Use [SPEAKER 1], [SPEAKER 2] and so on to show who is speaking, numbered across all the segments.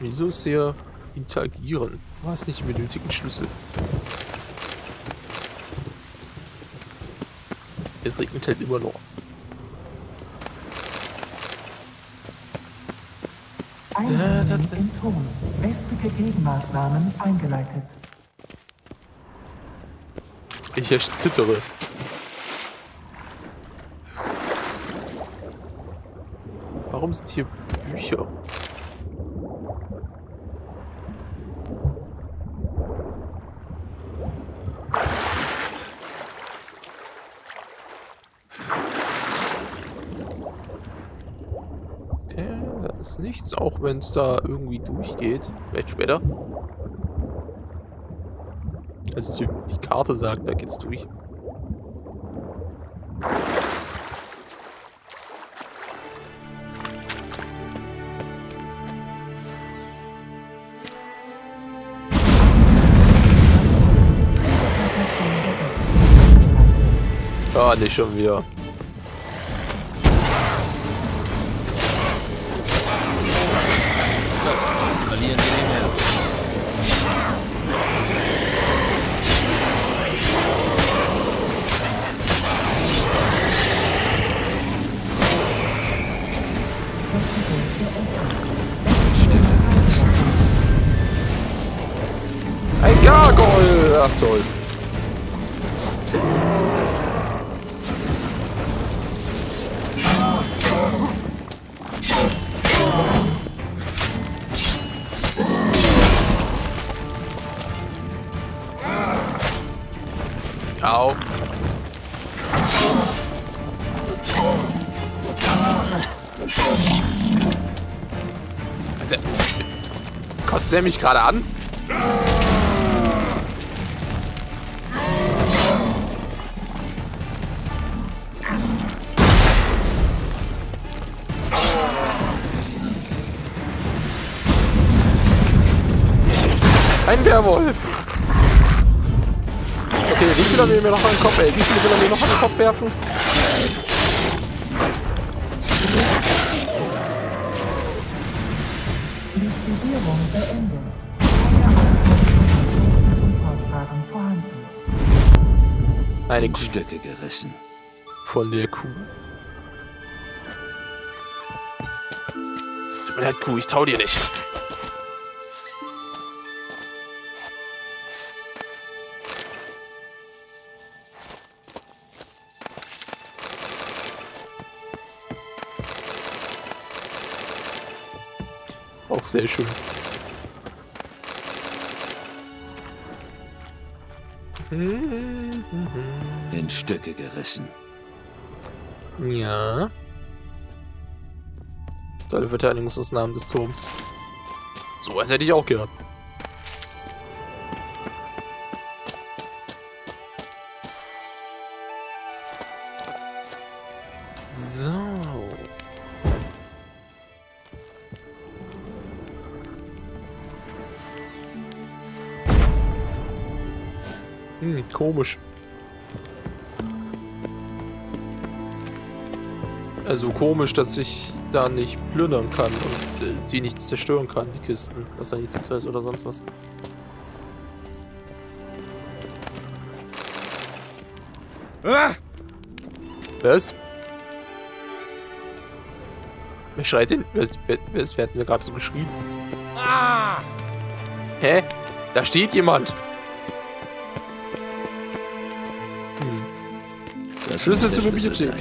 [SPEAKER 1] Wieso sehr interagieren? Du hast nicht den benötigten Schlüssel. Es regnet halt immer noch.
[SPEAKER 2] Einladung im Ton. Westliche Gegenmaßnahmen eingeleitet.
[SPEAKER 1] Ich erzittere. Warum sind hier Bücher? Okay, da ist nichts, auch wenn es da irgendwie durchgeht. Vielleicht später. Also die, Karte sagt, da geht's durch. Ah, nicht schon wieder.
[SPEAKER 3] Verlieren wir den
[SPEAKER 1] Kostet er mich gerade an? Ein Werwolf. Okay, wie will er mir noch an den Kopf, ey? Wie viele will er mir noch an den Kopf werfen? Eine
[SPEAKER 3] In
[SPEAKER 1] Kuh
[SPEAKER 3] Stücke gerissen.
[SPEAKER 1] von der Kuh. Tut mir leid, Kuh, ich trau dir nicht. Auch sehr schön.
[SPEAKER 3] In Stücke gerissen.
[SPEAKER 1] Ja. Tolle Verteidigungsmaßnahmen des Turms. So was hätte ich auch gehabt. Komisch. Also komisch, dass ich da nicht plündern kann und äh, sie nicht zerstören kann, die Kisten. Was da nichts ist oder sonst was. Was? Wer schreit denn? Wer, wer, wer, wer hat denn gerade so geschrien? Hä? Da steht jemand.
[SPEAKER 3] Das
[SPEAKER 1] Schlüssel zur Bibliothek.
[SPEAKER 3] sein.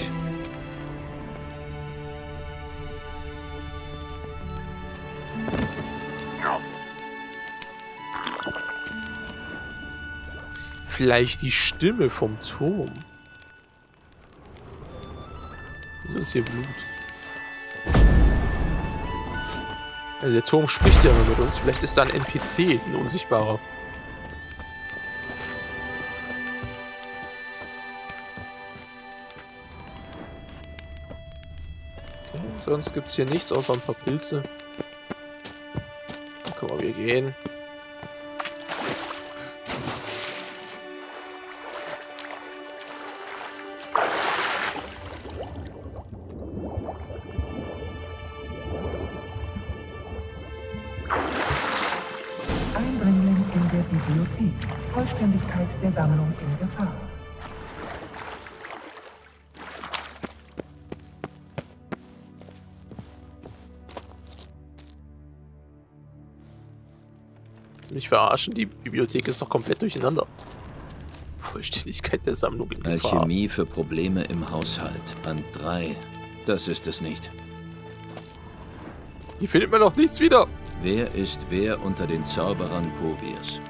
[SPEAKER 1] Vielleicht die Stimme vom Turm. Wieso ist hier Blut? Also der Turm spricht ja immer mit uns. Vielleicht ist da ein NPC, ein unsichtbarer. Sonst gibt es hier nichts außer ein paar Pilze. Dann können wir gehen.
[SPEAKER 2] Eindringling in der Bibliothek. Vollständigkeit der Sammlung in Gefahr.
[SPEAKER 1] Mich verarschen? Die Bibliothek ist doch komplett durcheinander. Vollständigkeit der Sammlung in Gefahr.
[SPEAKER 3] Alchemie für Probleme im Haushalt. Band 3. Das ist es nicht.
[SPEAKER 1] Hier findet man noch nichts wieder.
[SPEAKER 3] Wer ist wer unter den Zauberern Povirs?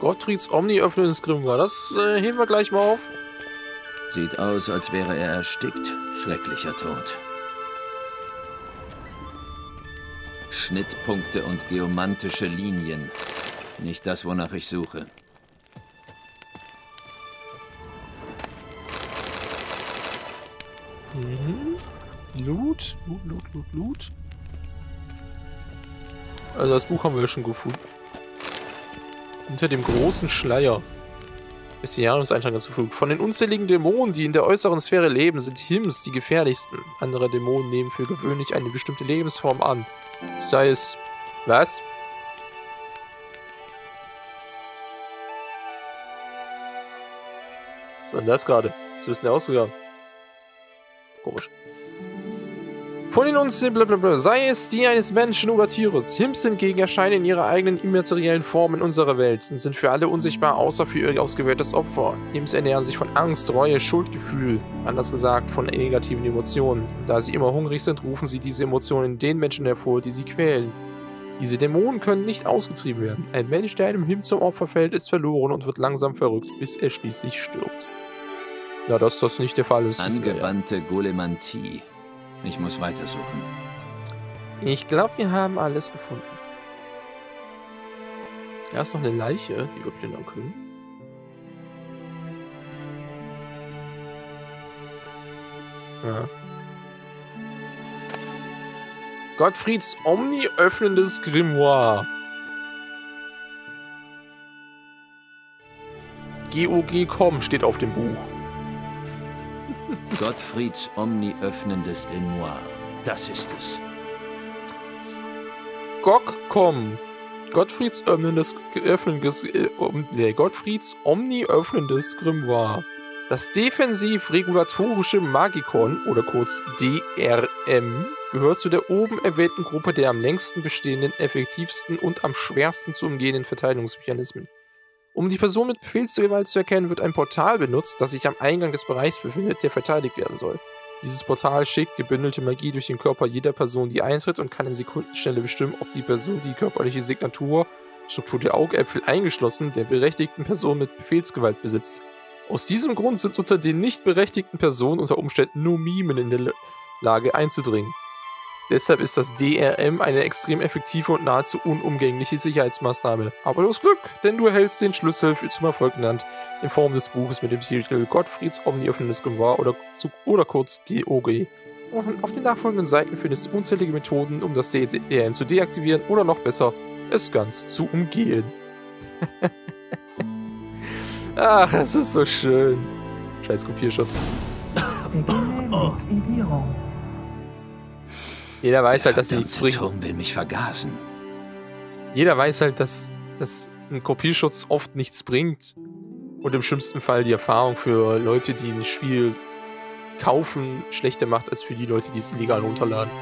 [SPEAKER 1] Gottfrieds Omni öffnendes Grimoire. Das äh, heben wir gleich mal auf.
[SPEAKER 3] Sieht aus, als wäre er erstickt. Schrecklicher Tod. Schnittpunkte und geomantische Linien. Nicht das, wonach ich suche.
[SPEAKER 1] Mhm. Loot, Loot, Loot, Loot, Loot. Also das Buch haben wir schon gefunden. Unter dem großen Schleier. Bestiarius-Eintrag hinzufügt. Von den unzähligen Dämonen, die in der äußeren Sphäre leben, sind Hims die gefährlichsten. Andere Dämonen nehmen für gewöhnlich eine bestimmte Lebensform an. Sei es... Was? Was war denn das gerade? Was ist denn ausgegangen? Komisch. Von den uns blablabla, sei es die eines Menschen oder Tieres. Hims hingegen erscheinen in ihrer eigenen immateriellen Form in unserer Welt und sind für alle unsichtbar, außer für ihr ausgewähltes Opfer. Hims ernähren sich von Angst, Reue, Schuldgefühl, anders gesagt von negativen Emotionen. Und da sie immer hungrig sind, rufen sie diese Emotionen in den Menschen hervor, die sie quälen. Diese Dämonen können nicht ausgetrieben werden. Ein Mensch, der einem Him zum Opfer fällt, ist verloren und wird langsam verrückt, bis er schließlich stirbt. Na, dass das nicht der Fall ist.
[SPEAKER 3] Angewandte. Golemantie. Ich muss weitersuchen.
[SPEAKER 1] Ich glaube, wir haben alles gefunden. Da ist noch eine Leiche, die wir plündern können. Ja. Gottfrieds omni-öffnendes Grimoire. GOG.com steht auf dem Buch.
[SPEAKER 3] Gottfrieds omni-öffnendes Grimoire. Das ist es.
[SPEAKER 1] GOG.com. Gottfrieds öffnendes, öffnendes, äh, nee, Gottfrieds omni-öffnendes Grimoire. Das defensiv-regulatorische Magikon, oder kurz DRM, gehört zu der oben erwähnten Gruppe der am längsten bestehenden, effektivsten und am schwersten zu umgehenden Verteidigungsmechanismen. Um die Person mit Befehlsgewalt zu erkennen, wird ein Portal benutzt, das sich am Eingang des Bereichs befindet, der verteidigt werden soll. Dieses Portal schickt gebündelte Magie durch den Körper jeder Person, die eintritt und kann in Sekundenschnelle bestimmen, ob die Person die körperliche Signatur, Struktur der Augäpfel eingeschlossen, der berechtigten Person mit Befehlsgewalt besitzt. Aus diesem Grund sind unter den nicht berechtigten Personen unter Umständen nur Mimen in der Lage einzudringen. Deshalb ist das DRM eine extrem effektive und nahezu unumgängliche Sicherheitsmaßnahme. Aber du hast Glück, denn du erhältst den Schlüssel zum Erfolg genannt in Form des Buches mit dem Titel Gottfrieds Omni-öffnendes Grimoire oder, oder kurz GOG. Und auf den nachfolgenden Seiten findest du unzählige Methoden, um das DRM zu deaktivieren oder noch besser, es ganz zu umgehen. Ach, es ist so schön. Scheiß Kopierschutz.
[SPEAKER 2] Liquidierung.
[SPEAKER 1] Jeder weiß Der halt, dass sie nichts bringt.
[SPEAKER 3] Turm will mich vergasen.
[SPEAKER 1] Jeder weiß halt, dass, dass ein Kopierschutz oft nichts bringt. Und im schlimmsten Fall die Erfahrung für Leute, die ein Spiel kaufen, schlechter macht als für die Leute, die es illegal runterladen.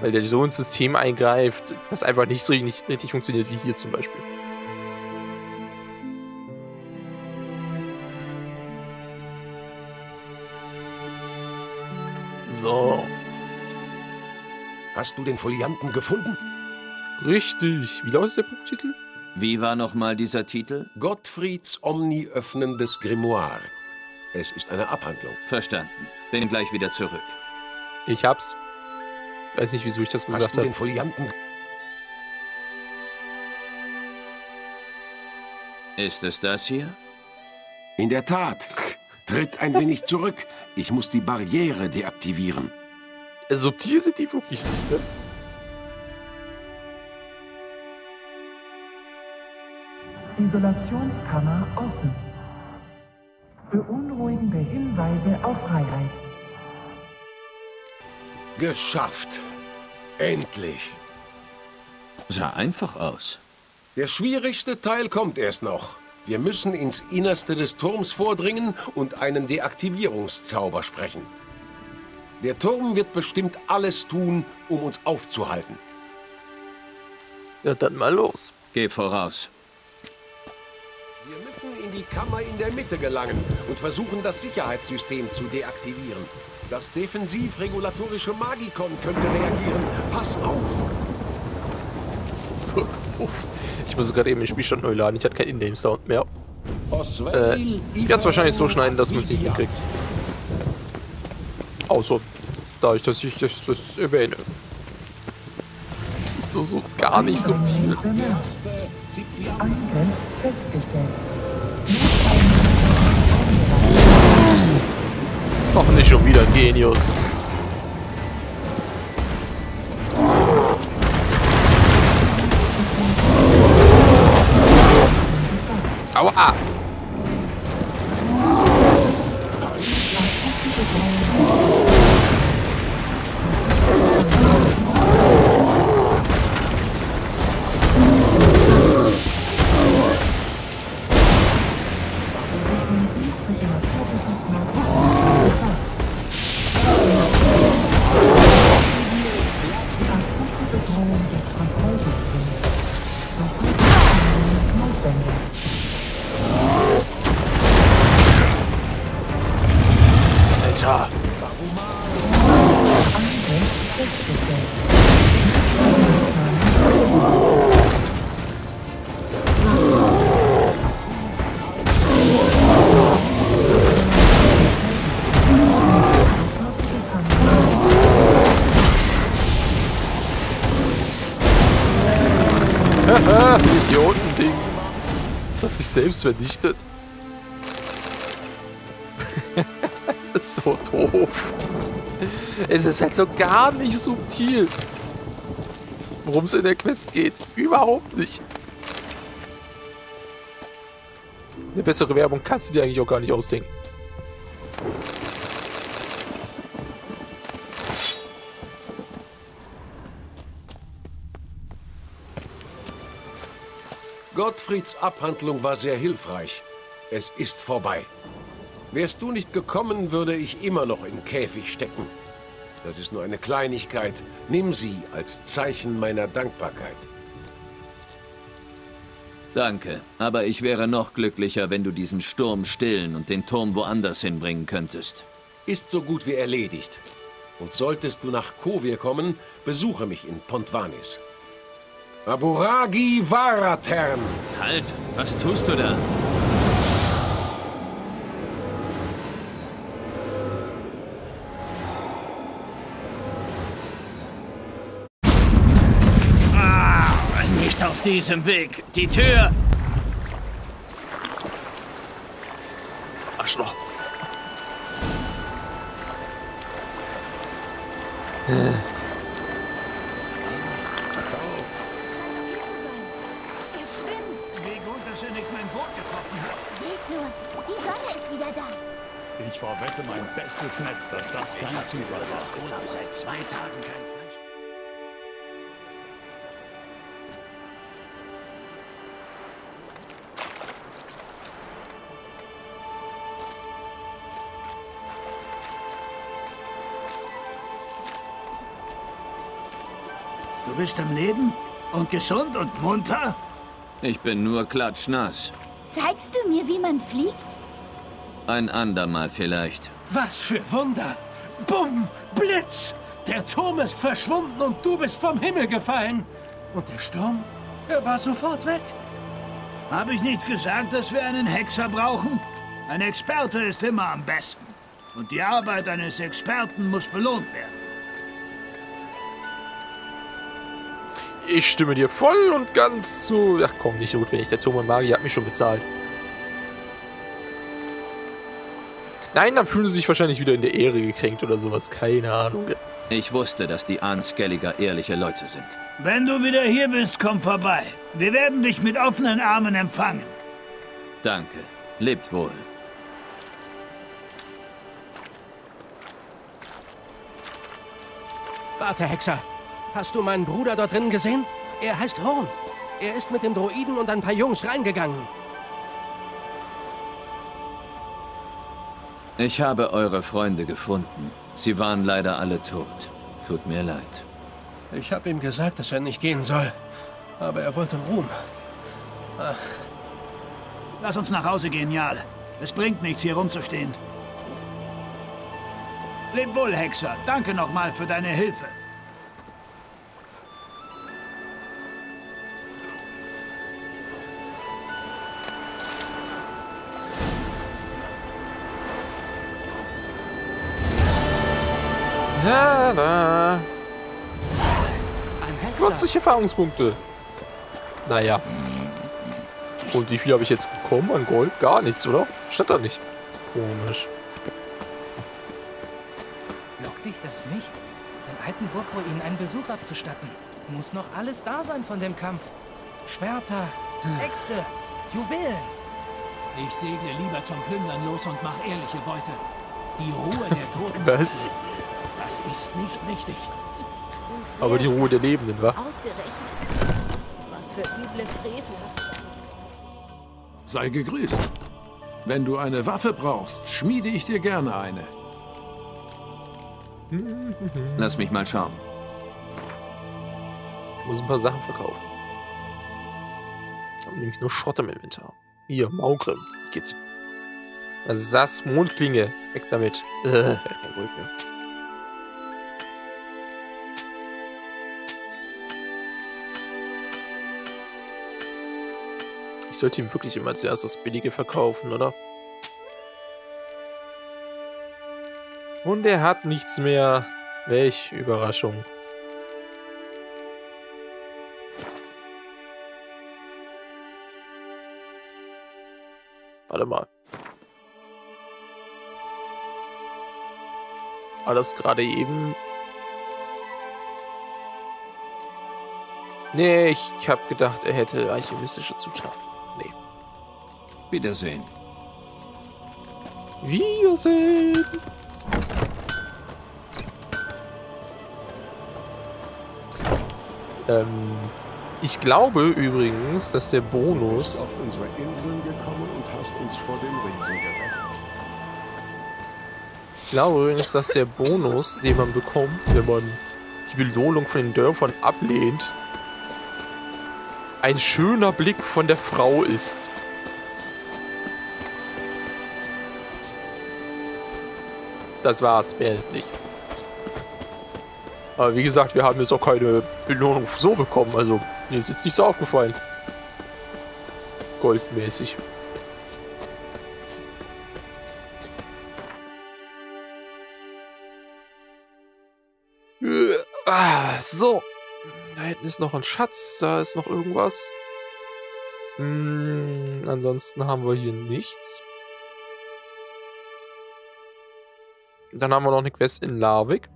[SPEAKER 1] Weil der so ins System eingreift, das einfach nicht, nicht richtig funktioniert, wie hier zum Beispiel. So.
[SPEAKER 4] Hast du den Folianten gefunden?
[SPEAKER 1] Richtig. Wie lautet der Buchtitel?
[SPEAKER 3] Wie war nochmal dieser Titel?
[SPEAKER 4] Gottfrieds Omni-öffnendes Grimoire. Es ist eine Abhandlung.
[SPEAKER 3] Verstanden. Bin gleich wieder zurück.
[SPEAKER 1] Ich hab's. Weiß nicht, wieso ich das gesagt habe. Hast du
[SPEAKER 4] den Folianten...
[SPEAKER 3] Ist es das hier?
[SPEAKER 4] In der Tat. Tritt ein wenig zurück. Ich muss die Barriere deaktivieren.
[SPEAKER 1] Subtil sind die wirklich nicht, ne?
[SPEAKER 2] Isolationskammer offen. Beunruhigende Hinweise auf Freiheit.
[SPEAKER 4] Geschafft. Endlich.
[SPEAKER 3] Sah einfach aus.
[SPEAKER 4] Der schwierigste Teil kommt erst noch. Wir müssen ins Innerste des Turms vordringen und einen Deaktivierungszauber sprechen. Der Turm wird bestimmt alles tun, um uns aufzuhalten.
[SPEAKER 1] Ja, dann mal los.
[SPEAKER 3] Geh voraus.
[SPEAKER 4] Wir müssen in die Kammer in der Mitte gelangen und versuchen, das Sicherheitssystem zu deaktivieren. Das defensiv-regulatorische Magikon könnte reagieren. Pass auf!
[SPEAKER 1] Das ist so doof. Ich muss gerade eben den Spielstand neu laden. Ich hatte keinen In-Game-Sound mehr. Äh, ich werde es wahrscheinlich so schneiden, dass man es nicht hinkriegt. Außer dadurch, dass ich das, das erwähne. Das ist so, so gar nicht subtil. Ach, nicht schon wieder Genius. Aua! Idiotending. Das hat sich selbst vernichtet. Es ist so doof. Es ist halt so gar nicht subtil. Worum es in der Quest geht. Überhaupt nicht. Eine bessere Werbung kannst du dir eigentlich auch gar nicht ausdenken.
[SPEAKER 4] Gottfrieds Abhandlung war sehr hilfreich. Es ist vorbei. Wärst du nicht gekommen, würde ich immer noch im Käfig stecken. Das ist nur eine Kleinigkeit. Nimm sie als Zeichen meiner Dankbarkeit.
[SPEAKER 3] Danke, aber ich wäre noch glücklicher, wenn du diesen Sturm stillen und den Turm woanders hinbringen könntest.
[SPEAKER 4] Ist so gut wie erledigt. Und solltest du nach Kovir kommen, besuche mich in Pontvanis. Aburagi Varatern!
[SPEAKER 3] Halt! Was tust du da? Ah, nicht auf diesem Weg. Die Tür!
[SPEAKER 1] Arschloch.
[SPEAKER 5] Scheint
[SPEAKER 6] Zufall war.
[SPEAKER 7] Olaf seit zwei Tagen kein Fleisch.
[SPEAKER 6] Du bist am Leben und gesund und munter?
[SPEAKER 3] Ich bin nur klatschnass.
[SPEAKER 5] Zeigst du mir, wie man fliegt?
[SPEAKER 3] Ein andermal vielleicht.
[SPEAKER 7] Was für Wunder! Bumm! Blitz! Der Turm ist verschwunden und du bist vom Himmel gefallen. Und der Sturm? Er war sofort weg.
[SPEAKER 6] Habe ich nicht gesagt, dass wir einen Hexer brauchen? Ein Experte ist immer am besten. Und die Arbeit eines Experten muss belohnt werden.
[SPEAKER 1] Ich stimme dir voll und ganz zu. Ach komm, nicht notwendig. Der Turm und Magier hat mich schon bezahlt. Nein, dann fühlen sie sich wahrscheinlich wieder in der Ehre gekränkt oder sowas. Keine Ahnung.
[SPEAKER 3] Ich wusste, dass die Anskelliger ehrliche Leute sind.
[SPEAKER 6] Wenn du wieder hier bist, komm vorbei. Wir werden dich mit offenen Armen empfangen.
[SPEAKER 3] Danke. Lebt wohl.
[SPEAKER 7] Warte, Hexer. Hast du meinen Bruder dort drin gesehen? Er heißt Horn. Er ist mit dem Droiden und ein paar Jungs reingegangen.
[SPEAKER 3] Ich habe eure Freunde gefunden. Sie waren leider alle tot. Tut mir leid.
[SPEAKER 7] Ich habe ihm gesagt, dass er nicht gehen soll. Aber er wollte Ruhm.
[SPEAKER 6] Lass uns nach Hause gehen, Jarl. Es bringt nichts, hier rumzustehen. Leb wohl, Hexer. Danke nochmal für deine Hilfe.
[SPEAKER 1] Ja, da.
[SPEAKER 8] Ein Hexer.
[SPEAKER 1] 40 Erfahrungspunkte. Naja. Und wie viel habe ich jetzt bekommen an Gold? Gar nichts, oder? Statt da nicht. Komisch.
[SPEAKER 8] Lockt dich das nicht? Den alten Burgruinen einen Besuch abzustatten. Muss noch alles da sein von dem Kampf. Schwerter, Äxte, Juwelen.
[SPEAKER 6] Ich segle lieber zum Plündern los und mach ehrliche Beute. Die Ruhe der Toten.
[SPEAKER 1] Was?
[SPEAKER 6] Das ist nicht richtig.
[SPEAKER 1] Aber die Ruhe der Lebenden, wa?
[SPEAKER 5] Ausgerechnet. Was für üble Frevel.
[SPEAKER 4] Sei gegrüßt. Wenn du eine Waffe brauchst, schmiede ich dir gerne eine.
[SPEAKER 3] Lass mich mal schauen.
[SPEAKER 1] Ich muss ein paar Sachen verkaufen. Ich habe nämlich nur Schrott im Inventar. Hier, Maugrim. Wie geht's? Was ist das? Mondklinge. Weg damit. Äh, er kein Gold mehr. Ich sollte ihm wirklich immer zuerst das Billige verkaufen, oder? Und er hat nichts mehr. Welch Überraschung. Warte mal. War das gerade eben? Nee, ich, ich habe gedacht, er hätte alchemistische Zutaten.
[SPEAKER 3] Wiedersehen.
[SPEAKER 1] Wiedersehen! Ähm, ich glaube übrigens, dass der Bonus
[SPEAKER 4] auf unsere Inseln gekommen und hast uns vor den Riesen gerettet.
[SPEAKER 1] Ich glaube übrigens, dass der Bonus, den man bekommt, wenn man die Belohnung von den Dörfern ablehnt, ein schöner Blick von der Frau ist. Das war's, mehr ist nicht. Aber wie gesagt, wir haben jetzt auch keine Belohnung so bekommen, also mir ist jetzt nicht so aufgefallen. Goldmäßig. So. Da hinten ist noch ein Schatz. Da ist noch irgendwas. Hm, ansonsten haben wir hier nichts. Dann haben wir noch eine Quest in Larvik.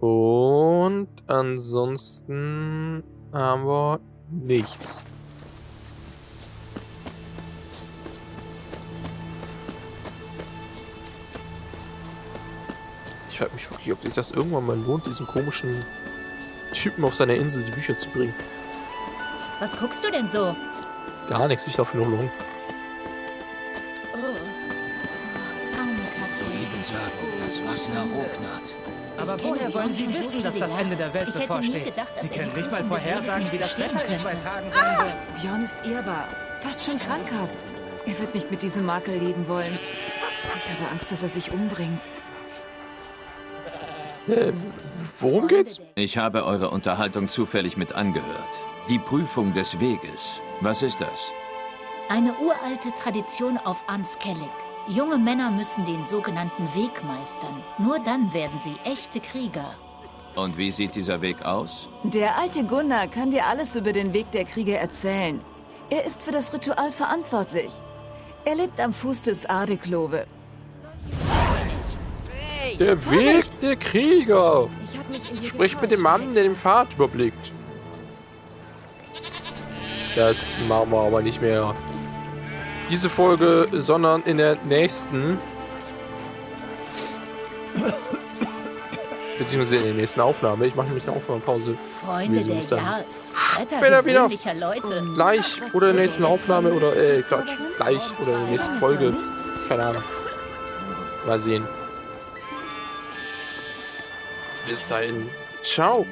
[SPEAKER 1] Und ansonsten haben wir nichts. Ich frage mich wirklich, ob sich das irgendwann mal lohnt, diesen komischen Typen auf seiner Insel die Bücher zu bringen.
[SPEAKER 5] Was guckst du denn so?
[SPEAKER 1] Gar nichts, ich laufe nur rum.
[SPEAKER 5] Schon
[SPEAKER 8] Sie wissen, dass das. Ende der Welt bevorsteht?
[SPEAKER 5] gedacht,
[SPEAKER 8] Sie können nicht mal vorhersagen, wie das Wetter in zwei
[SPEAKER 5] könnte.
[SPEAKER 8] Tagen sein wird.
[SPEAKER 9] Björn ist ehrbar, fast schon krankhaft. Er wird nicht mit diesem Makel leben wollen. Ich habe Angst, dass er sich umbringt.
[SPEAKER 1] Äh, worum geht's?
[SPEAKER 3] Ich habe eure Unterhaltung zufällig mit angehört. Die Prüfung des Weges. Was ist das?
[SPEAKER 5] Eine uralte Tradition auf Anskellig. Junge Männer müssen den sogenannten Weg meistern. Nur dann werden sie echte Krieger.
[SPEAKER 3] Und wie sieht dieser Weg aus?
[SPEAKER 9] Der alte Gunnar kann dir alles über den Weg der Krieger erzählen. Er ist für das Ritual verantwortlich. Er lebt am Fuß des Ardeklove.
[SPEAKER 1] Der Weg der Krieger. Sprich mit dem Mann, der den Pfad überblickt. Das machen wir aber nicht mehr. Diese Folge, sondern in der nächsten. Beziehungsweise in der nächsten Aufnahme. Ich mache nämlich eine Aufnahmepause.
[SPEAKER 5] Freunde der Jarls.
[SPEAKER 1] später wieder?
[SPEAKER 5] Leute.
[SPEAKER 1] Gleich oder in der nächsten Aufnahme oder, äh, Quatsch. Gleich oder in der nächsten Folge. Keine Ahnung. Mal sehen. Bis dahin. Ciao.